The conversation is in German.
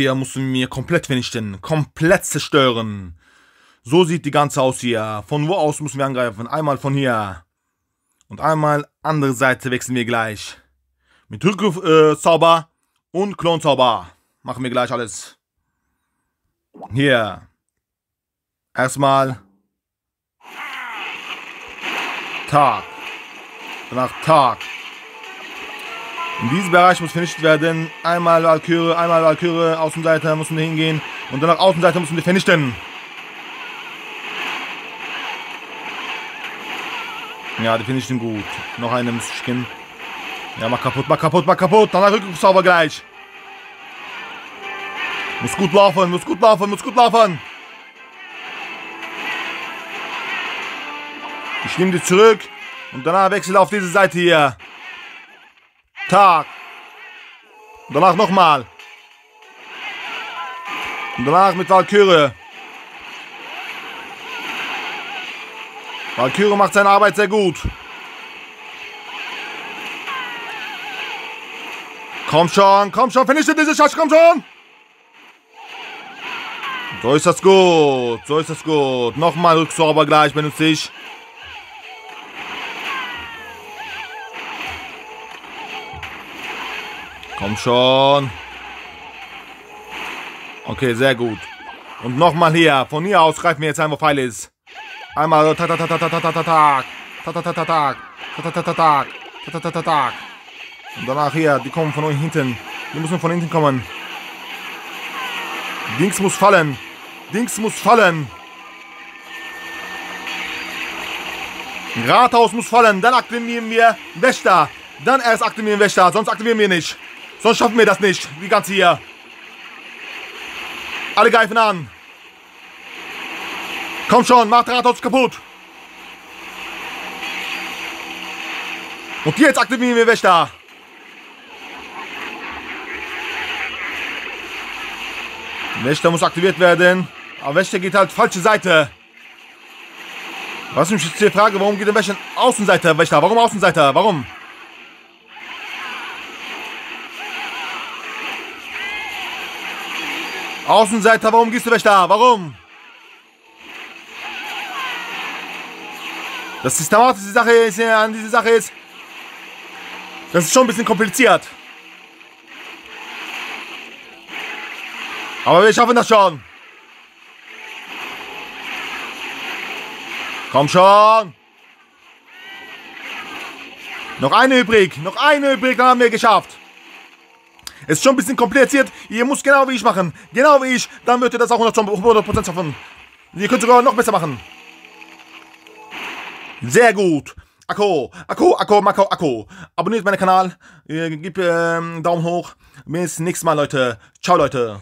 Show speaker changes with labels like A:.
A: Hier mussten wir komplett vernichten, komplett zerstören. So sieht die ganze aus hier. Von wo aus müssen wir angreifen? Einmal von hier. Und einmal andere Seite wechseln wir gleich. Mit Rückruf-Zauber äh, und Klonzauber. Machen wir gleich alles. Hier. Erstmal. Tag. Danach Tag. In diesem Bereich muss vernichtet werden. Einmal Valkyrie, einmal Valkyrie, Außenseiter müssen wir hingehen. Und danach Außenseiter müssen wir vernichten. Ja, die finde ich den gut. Noch eine muss ich gehen. Ja, mach kaputt, mach kaputt, mach kaputt. Danach Rückrufzauber gleich. Muss gut laufen, muss gut laufen, muss gut laufen. Ich nehme die zurück. Und danach wechsle auf diese Seite hier. Tag. Und danach nochmal. Und danach mit Valkyrie. Valkyrie macht seine Arbeit sehr gut. Komm schon, komm schon, vernichte diese Schatz, komm schon! So ist das gut, so ist das gut. Nochmal Rückzauber gleich benutze ich. Komm schon. Okay, sehr gut. Und nochmal hier. Von hier aus greifen wir jetzt ein, wo Pfeil ist. Einmal tak tak tak tak tak tak tak tak tak tak tak tak tak tak tak tak tak tak Und danach hier, die kommen von euch hinten. Die müssen von hinten kommen. Dings muss fallen. Dings muss fallen. Rathaus muss fallen. Dann aktivieren wir Wächter. Dann erst aktivieren Wächter. Sonst aktivieren wir nicht. Sonst schaffen wir das nicht. Die ganze hier. Alle greifen an. Komm schon, macht Rathaus kaputt. Und jetzt aktivieren wir Wächter. Wächter muss aktiviert werden. Aber Wächter geht halt falsche Seite. Was jetzt hier frage, warum geht der Wächter Außenseite Wächter? Warum Außenseite? Warum? Außenseiter, warum gehst du weg da? Warum? Das Systematische Sache ist, an diese Sache ist, das ist schon ein bisschen kompliziert. Aber wir schaffen das schon. Komm schon. Noch eine übrig. Noch eine übrig, dann haben wir geschafft. Ist schon ein bisschen kompliziert. Ihr müsst genau wie ich machen. Genau wie ich. Dann wird ihr das auch 100% schaffen. Ihr könnt sogar noch besser machen. Sehr gut. Akko, Akko, Akko, Mako, Akko. Abonniert meinen Kanal. Gebt ähm, Daumen hoch. Bis nächstes Mal, Leute. Ciao, Leute.